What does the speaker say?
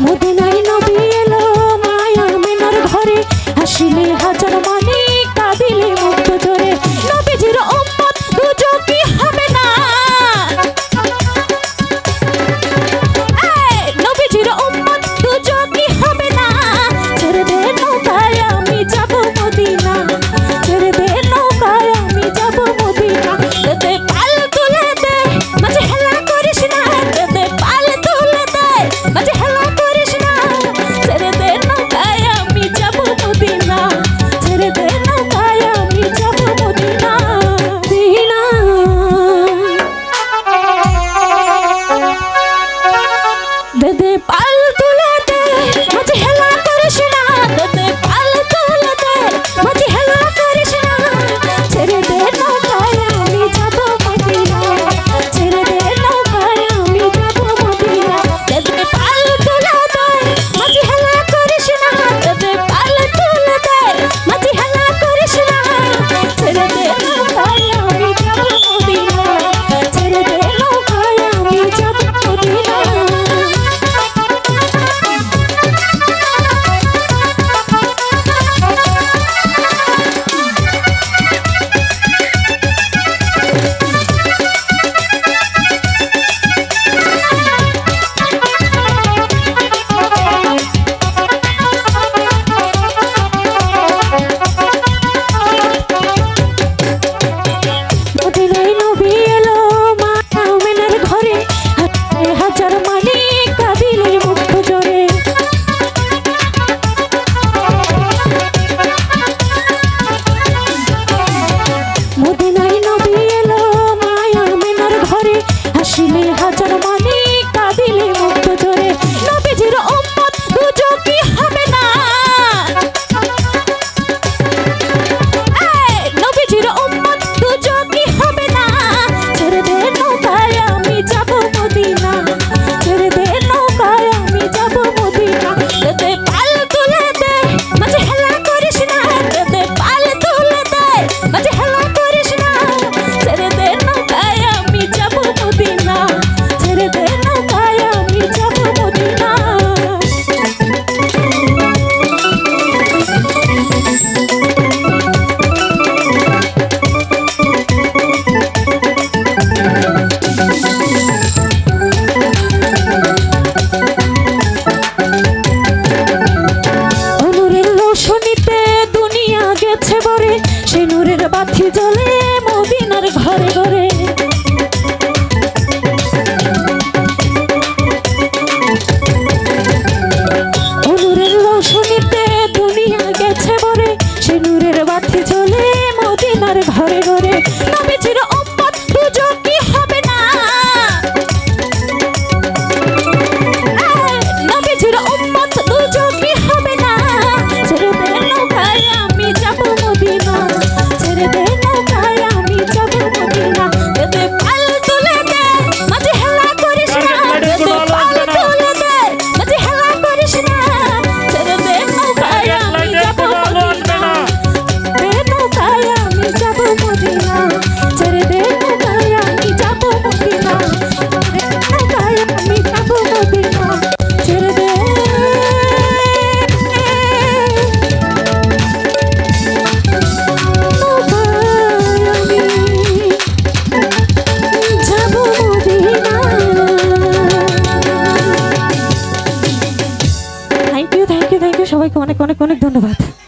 মদিনায় নবী অনেক অনেক ধন্যবাদ।